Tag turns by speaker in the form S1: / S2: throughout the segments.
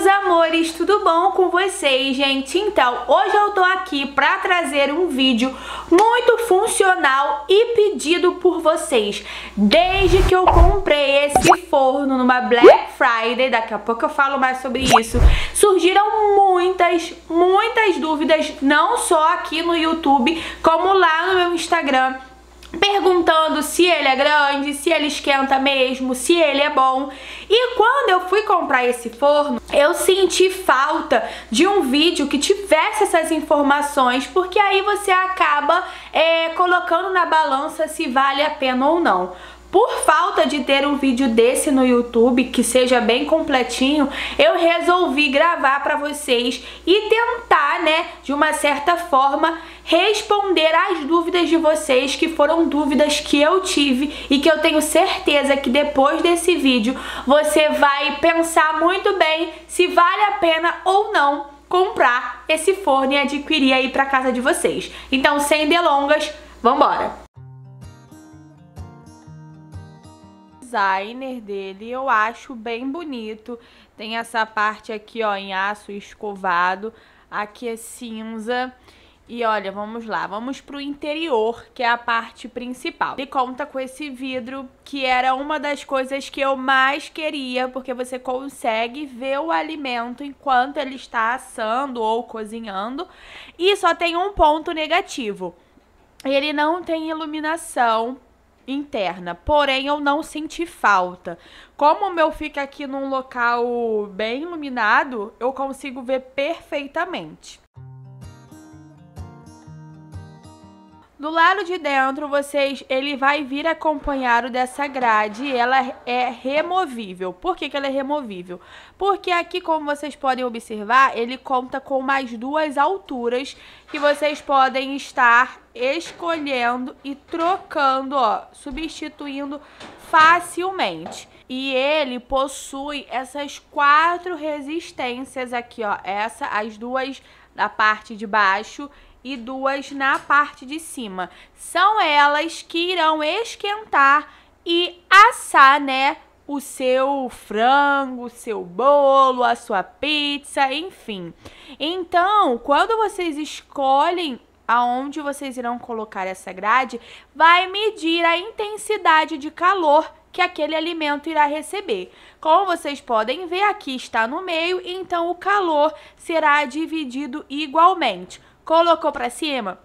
S1: meus amores, tudo bom com vocês, gente? Então, hoje eu tô aqui pra trazer um vídeo muito funcional e pedido por vocês. Desde que eu comprei esse forno numa Black Friday, daqui a pouco eu falo mais sobre isso, surgiram muitas, muitas dúvidas, não só aqui no YouTube, como lá no meu Instagram perguntando se ele é grande, se ele esquenta mesmo, se ele é bom. E quando eu fui comprar esse forno, eu senti falta de um vídeo que tivesse essas informações, porque aí você acaba é, colocando na balança se vale a pena ou não. Por falta de ter um vídeo desse no YouTube que seja bem completinho, eu resolvi gravar para vocês e tentar, né, de uma certa forma, responder às dúvidas de vocês, que foram dúvidas que eu tive e que eu tenho certeza que depois desse vídeo você vai pensar muito bem se vale a pena ou não comprar esse forno e adquirir aí para casa de vocês. Então, sem delongas, vambora! Designer dele eu acho bem bonito. Tem essa parte aqui, ó, em aço escovado. Aqui é cinza. E olha, vamos lá, vamos pro interior, que é a parte principal. Ele conta com esse vidro, que era uma das coisas que eu mais queria, porque você consegue ver o alimento enquanto ele está assando ou cozinhando. E só tem um ponto negativo. Ele não tem iluminação interna, porém eu não senti falta. Como o meu fica aqui num local bem iluminado, eu consigo ver perfeitamente. Do lado de dentro, vocês, ele vai vir acompanhado dessa grade e ela é removível. Por que, que ela é removível? Porque aqui, como vocês podem observar, ele conta com mais duas alturas que vocês podem estar escolhendo e trocando, ó, substituindo facilmente. E ele possui essas quatro resistências aqui, ó, essa, as duas da parte de baixo e duas na parte de cima. São elas que irão esquentar e assar, né, o seu frango, o seu bolo, a sua pizza, enfim. Então, quando vocês escolhem aonde vocês irão colocar essa grade, vai medir a intensidade de calor que aquele alimento irá receber. Como vocês podem ver, aqui está no meio, então o calor será dividido igualmente colocou para cima,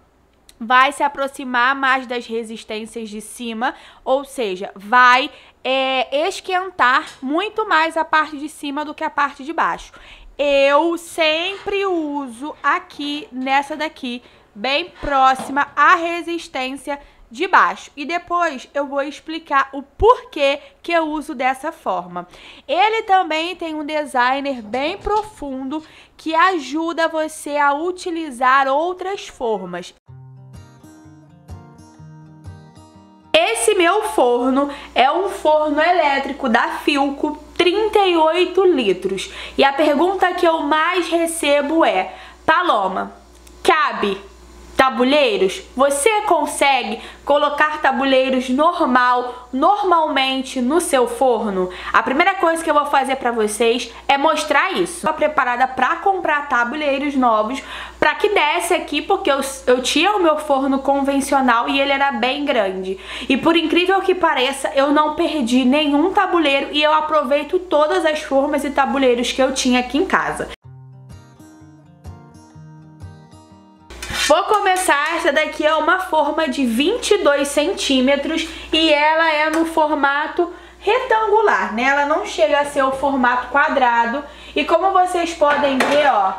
S1: vai se aproximar mais das resistências de cima, ou seja, vai é, esquentar muito mais a parte de cima do que a parte de baixo. Eu sempre uso aqui, nessa daqui, bem próxima à resistência de baixo. E depois eu vou explicar o porquê que eu uso dessa forma. Ele também tem um designer bem profundo que ajuda você a utilizar outras formas. Esse meu forno é um forno elétrico da Filco 38 litros. E a pergunta que eu mais recebo é: Paloma, cabe tabuleiros, você consegue colocar tabuleiros normal, normalmente no seu forno? A primeira coisa que eu vou fazer para vocês é mostrar isso. Estou preparada para comprar tabuleiros novos para que desse aqui, porque eu, eu tinha o meu forno convencional e ele era bem grande. E por incrível que pareça, eu não perdi nenhum tabuleiro e eu aproveito todas as formas e tabuleiros que eu tinha aqui em casa. Vou começar, essa daqui é uma forma de 22 centímetros e ela é no formato retangular, né? Ela não chega a ser o formato quadrado. E como vocês podem ver, ó,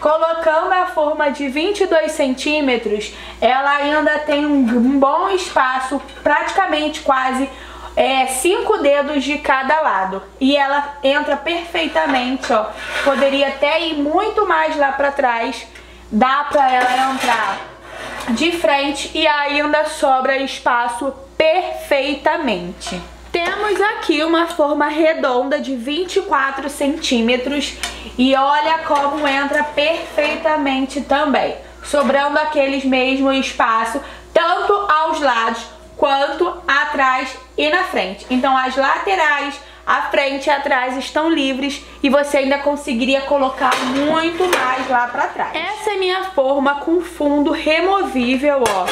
S1: colocando a forma de 22 centímetros, ela ainda tem um bom espaço, praticamente quase é, cinco dedos de cada lado. E ela entra perfeitamente, ó. Poderia até ir muito mais lá pra trás dá pra ela entrar de frente e ainda sobra espaço perfeitamente. Temos aqui uma forma redonda de 24 centímetros e olha como entra perfeitamente também, sobrando aqueles mesmo espaço tanto aos lados quanto atrás e na frente. Então as laterais, a frente e atrás estão livres e você ainda conseguiria colocar muito mais lá pra trás. Essa é minha forma com fundo removível, ó.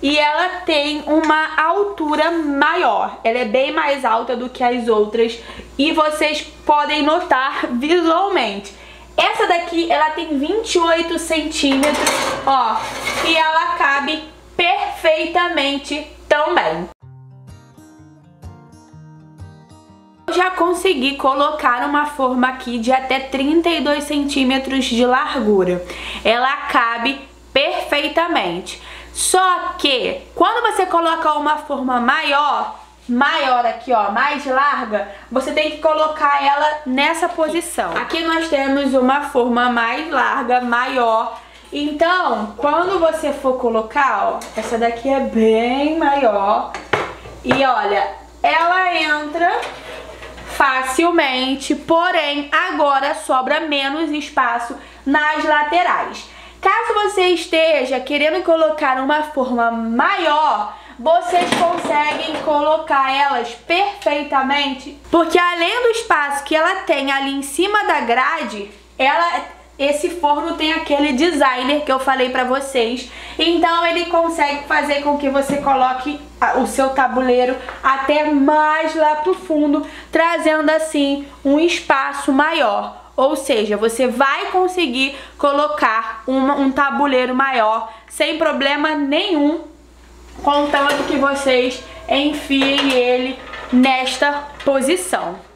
S1: E ela tem uma altura maior, ela é bem mais alta do que as outras e vocês podem notar visualmente. Essa daqui, ela tem 28 centímetros, ó, e ela cabe perfeitamente também. Já consegui colocar uma forma aqui de até 32 centímetros de largura. Ela cabe perfeitamente. Só que quando você coloca uma forma maior, maior aqui, ó, mais larga, você tem que colocar ela nessa posição. Aqui nós temos uma forma mais larga, maior. Então, quando você for colocar, ó, essa daqui é bem maior. E olha, ela entra facilmente, porém agora sobra menos espaço nas laterais. Caso você esteja querendo colocar uma forma maior, vocês conseguem colocar elas perfeitamente, porque além do espaço que ela tem ali em cima da grade, ela esse forno tem aquele designer que eu falei pra vocês. Então ele consegue fazer com que você coloque o seu tabuleiro até mais lá pro fundo, trazendo assim um espaço maior. Ou seja, você vai conseguir colocar uma, um tabuleiro maior sem problema nenhum, contando que vocês enfiem ele nesta posição.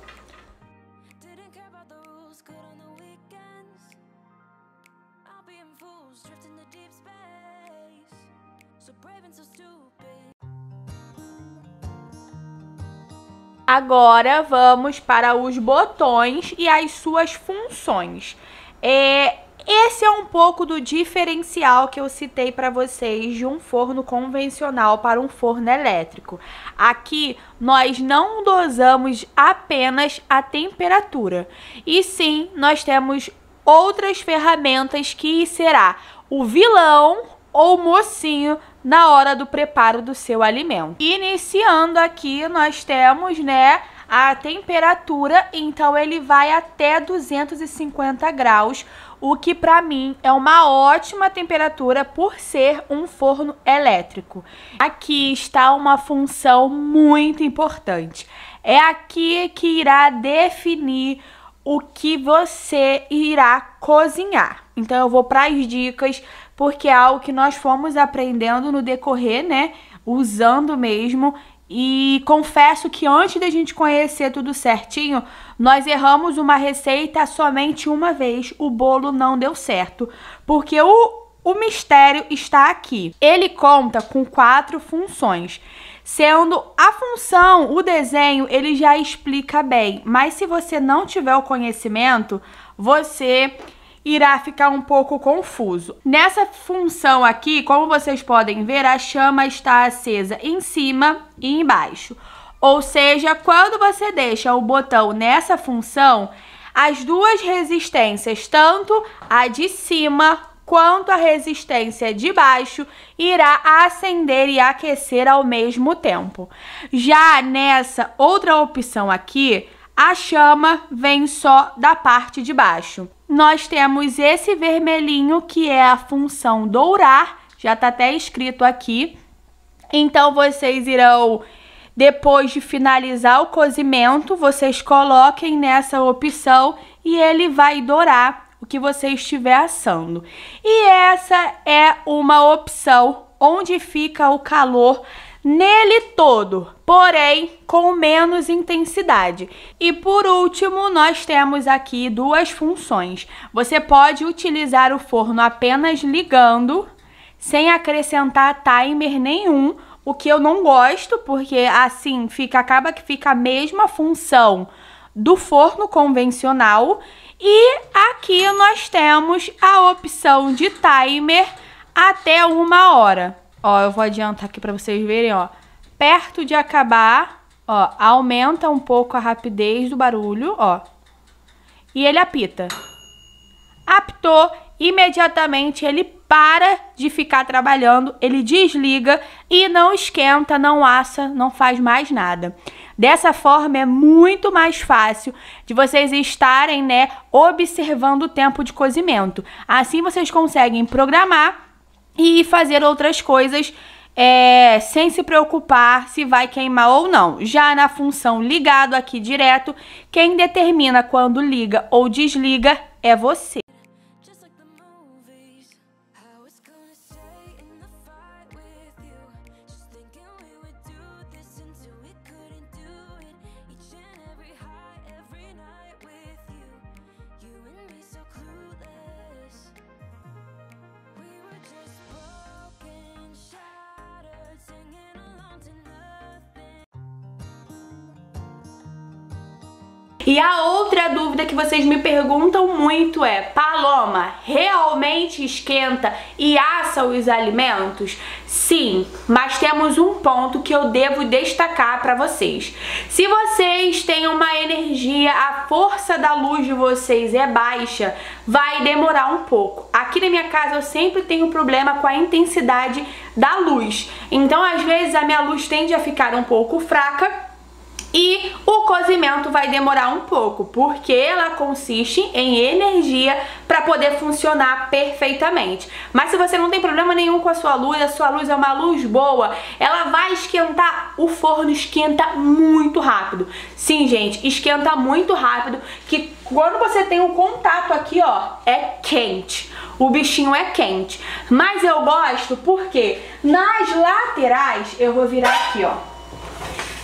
S1: Agora vamos para os botões e as suas funções. É, esse é um pouco do diferencial que eu citei para vocês de um forno convencional para um forno elétrico. Aqui nós não dosamos apenas a temperatura, e sim nós temos outras ferramentas que será o vilão ou mocinho na hora do preparo do seu alimento. Iniciando aqui, nós temos, né, a temperatura, então ele vai até 250 graus, o que para mim é uma ótima temperatura por ser um forno elétrico. Aqui está uma função muito importante. É aqui que irá definir o que você irá cozinhar. Então eu vou para as dicas porque é algo que nós fomos aprendendo no decorrer, né? Usando mesmo. E confesso que antes da gente conhecer tudo certinho, nós erramos uma receita somente uma vez. O bolo não deu certo. Porque o, o mistério está aqui. Ele conta com quatro funções sendo a função, o desenho, ele já explica bem, mas se você não tiver o conhecimento, você irá ficar um pouco confuso. Nessa função aqui, como vocês podem ver, a chama está acesa em cima e embaixo. Ou seja, quando você deixa o botão nessa função, as duas resistências, tanto a de cima quanto a resistência de baixo, irá acender e aquecer ao mesmo tempo. Já nessa outra opção aqui, a chama vem só da parte de baixo nós temos esse vermelhinho que é a função dourar, já está até escrito aqui. Então vocês irão, depois de finalizar o cozimento, vocês coloquem nessa opção e ele vai dourar o que você estiver assando. E essa é uma opção onde fica o calor nele todo, porém com menos intensidade. E por último, nós temos aqui duas funções. Você pode utilizar o forno apenas ligando, sem acrescentar timer nenhum, o que eu não gosto, porque assim fica acaba que fica a mesma função do forno convencional. E aqui nós temos a opção de timer até uma hora. Ó, eu vou adiantar aqui para vocês verem, ó. Perto de acabar, ó, aumenta um pouco a rapidez do barulho, ó. E ele apita. Apitou, imediatamente ele para de ficar trabalhando, ele desliga e não esquenta, não assa, não faz mais nada. Dessa forma é muito mais fácil de vocês estarem, né, observando o tempo de cozimento. Assim vocês conseguem programar e fazer outras coisas é, sem se preocupar se vai queimar ou não. Já na função ligado aqui direto, quem determina quando liga ou desliga é você. E a outra dúvida que vocês me perguntam muito é: Paloma, realmente esquenta e assa os alimentos? Sim, mas temos um ponto que eu devo destacar para vocês. Se vocês têm uma energia, a força da luz de vocês é baixa, vai demorar um pouco. Aqui na minha casa eu sempre tenho problema com a intensidade da luz. Então, às vezes a minha luz tende a ficar um pouco fraca e o cozimento vai demorar um pouco, porque ela consiste em energia para poder funcionar perfeitamente. Mas se você não tem problema nenhum com a sua luz, a sua luz é uma luz boa, ela vai esquentar, o forno esquenta muito rápido. Sim, gente, esquenta muito rápido, que quando você tem um contato aqui, ó, é quente. O bichinho é quente. Mas eu gosto porque nas laterais, eu vou virar aqui, ó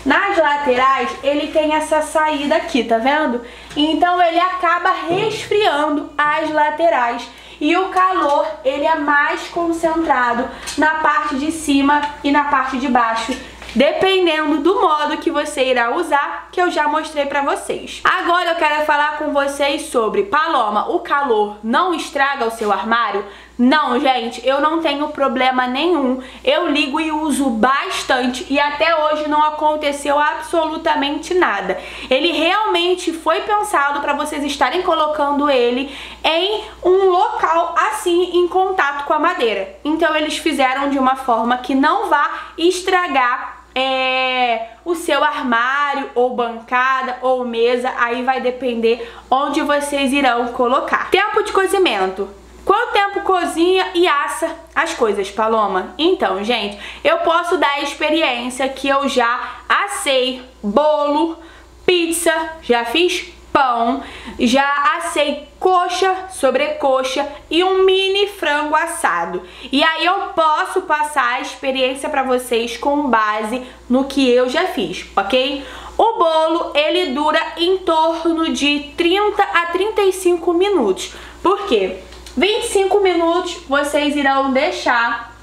S1: nas laterais, ele tem essa saída aqui, tá vendo? Então ele acaba resfriando as laterais e o calor ele é mais concentrado na parte de cima e na parte de baixo dependendo do modo que você irá usar, que eu já mostrei pra vocês. Agora eu quero falar com vocês sobre Paloma, o calor não estraga o seu armário? Não, gente, eu não tenho problema nenhum. Eu ligo e uso bastante e até hoje não aconteceu absolutamente nada. Ele realmente foi pensado para vocês estarem colocando ele em um local assim em contato com a madeira. Então eles fizeram de uma forma que não vá estragar é, o seu armário ou bancada ou mesa, aí vai depender onde vocês irão colocar. Tempo de cozimento. Quanto tempo cozinha e assa as coisas, Paloma? Então, gente, eu posso dar a experiência que eu já assei bolo, pizza, já fiz pão, já assei coxa, sobrecoxa e um mini frango assado. E aí eu posso passar a experiência para vocês com base no que eu já fiz, ok? O bolo, ele dura em torno de 30 a 35 minutos. Por quê? 25 minutos vocês irão deixar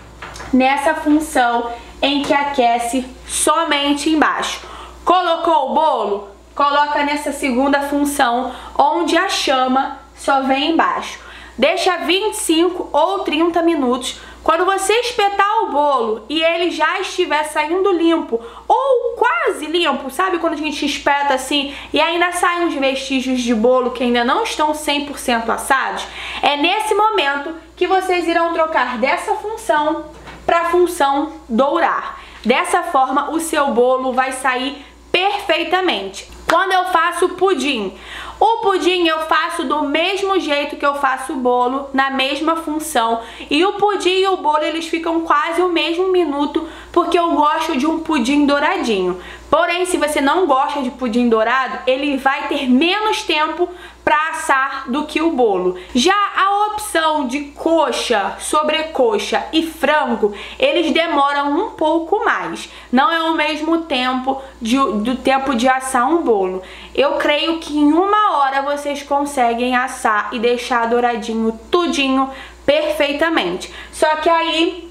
S1: nessa função em que aquece somente embaixo. Colocou o bolo? Coloca nessa segunda função onde a chama só vem embaixo. Deixa 25 ou 30 minutos quando você espetar o bolo e ele já estiver saindo limpo ou quase limpo, sabe quando a gente espeta assim e ainda saem uns vestígios de bolo que ainda não estão 100% assados? É nesse momento que vocês irão trocar dessa função para a função dourar. Dessa forma, o seu bolo vai sair perfeitamente. Quando eu faço pudim, o pudim eu faço do mesmo jeito que eu faço o bolo, na mesma função. E o pudim e o bolo eles ficam quase o mesmo minuto, porque eu gosto de um pudim douradinho. Porém, se você não gosta de pudim dourado, ele vai ter menos tempo para assar do que o bolo. Já a opção de coxa, sobrecoxa e frango, eles demoram um pouco mais. Não é o mesmo tempo de, do tempo de assar um bolo. Eu creio que em uma hora vocês conseguem assar e deixar douradinho tudinho perfeitamente. Só que aí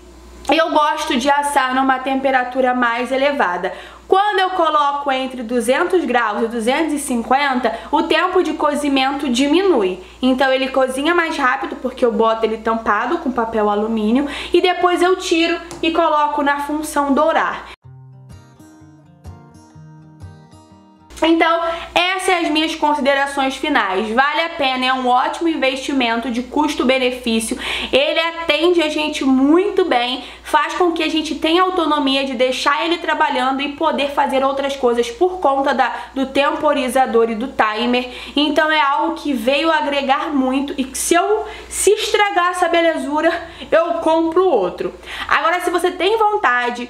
S1: eu gosto de assar numa temperatura mais elevada. Quando eu coloco entre 200 graus e 250, o tempo de cozimento diminui. Então ele cozinha mais rápido porque eu boto ele tampado com papel alumínio e depois eu tiro e coloco na função dourar. Então, essas são as minhas considerações finais. Vale a pena, é um ótimo investimento de custo-benefício. Ele atende a gente muito bem, faz com que a gente tenha autonomia de deixar ele trabalhando e poder fazer outras coisas por conta da, do temporizador e do timer. Então é algo que veio agregar muito e se eu se estragar essa belezura, eu compro outro. Agora se você tem vontade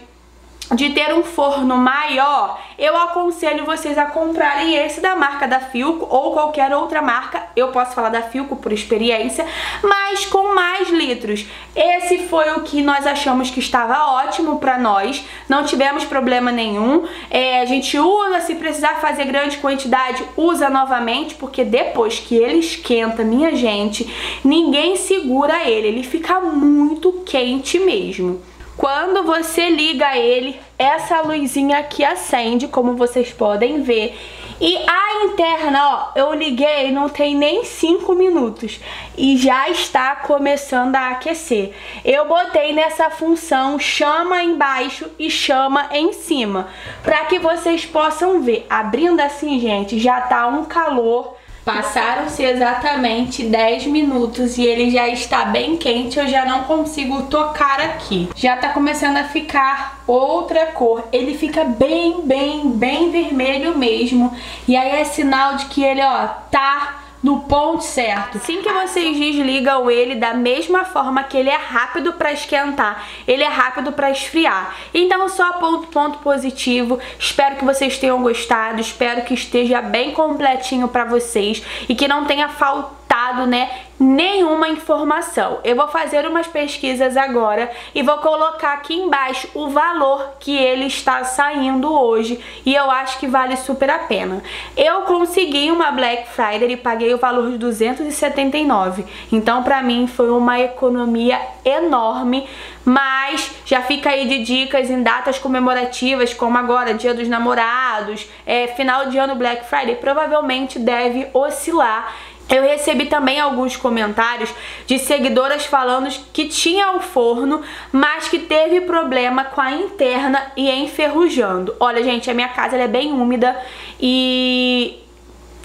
S1: de ter um forno maior, eu aconselho vocês a comprarem esse da marca da Filco ou qualquer outra marca, eu posso falar da Filco por experiência, mas com mais litros. Esse foi o que nós achamos que estava ótimo para nós, não tivemos problema nenhum, é, a gente usa, se precisar fazer grande quantidade, usa novamente, porque depois que ele esquenta, minha gente, ninguém segura ele, ele fica muito quente mesmo. Quando você liga ele, essa luzinha aqui acende, como vocês podem ver. E a interna, ó, eu liguei não tem nem 5 minutos e já está começando a aquecer. Eu botei nessa função chama embaixo e chama em cima, para que vocês possam ver. Abrindo assim, gente, já tá um calor Passaram-se exatamente 10 minutos e ele já está bem quente, eu já não consigo tocar aqui. Já tá começando a ficar outra cor. Ele fica bem, bem, bem vermelho mesmo. E aí é sinal de que ele, ó, tá no ponto certo. Assim que vocês desligam ele da mesma forma que ele é rápido para esquentar, ele é rápido para esfriar. Então só ponto, ponto positivo. Espero que vocês tenham gostado, espero que esteja bem completinho para vocês e que não tenha faltado, né, nenhuma informação. Eu vou fazer umas pesquisas agora e vou colocar aqui embaixo o valor que ele está saindo hoje e eu acho que vale super a pena. Eu consegui uma Black Friday e paguei o valor de 279, então para mim foi uma economia enorme, mas já fica aí de dicas em datas comemorativas como agora, Dia dos Namorados, é, final de ano Black Friday, provavelmente deve oscilar eu recebi também alguns comentários de seguidoras falando que tinha o forno, mas que teve problema com a interna e enferrujando. Olha, gente, a minha casa é bem úmida e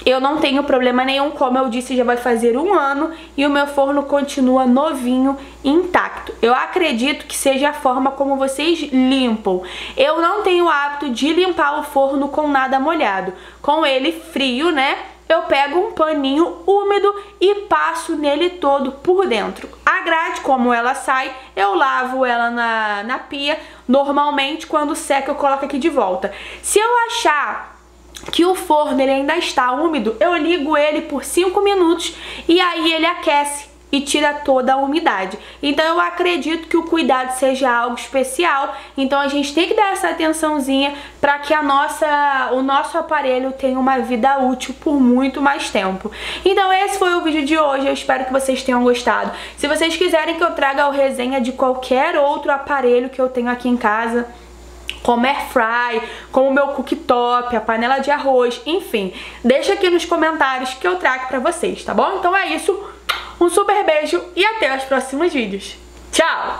S1: eu não tenho problema nenhum, como eu disse, já vai fazer um ano e o meu forno continua novinho, intacto. Eu acredito que seja a forma como vocês limpam. Eu não tenho o hábito de limpar o forno com nada molhado. Com ele frio, né? Eu pego um paninho úmido e passo nele todo por dentro. A grade, como ela sai, eu lavo ela na, na pia. Normalmente, quando seca, eu coloco aqui de volta. Se eu achar que o forno ele ainda está úmido, eu ligo ele por 5 minutos e aí ele aquece e tira toda a umidade. Então eu acredito que o cuidado seja algo especial. Então a gente tem que dar essa atençãozinha para que a nossa, o nosso aparelho tenha uma vida útil por muito mais tempo. Então esse foi o vídeo de hoje. Eu espero que vocês tenham gostado. Se vocês quiserem que eu traga a resenha de qualquer outro aparelho que eu tenho aqui em casa, como air fry, como o meu cooktop, a panela de arroz, enfim, deixa aqui nos comentários que eu trago para vocês, tá bom? Então é isso. Um super beijo e até os próximos vídeos. Tchau!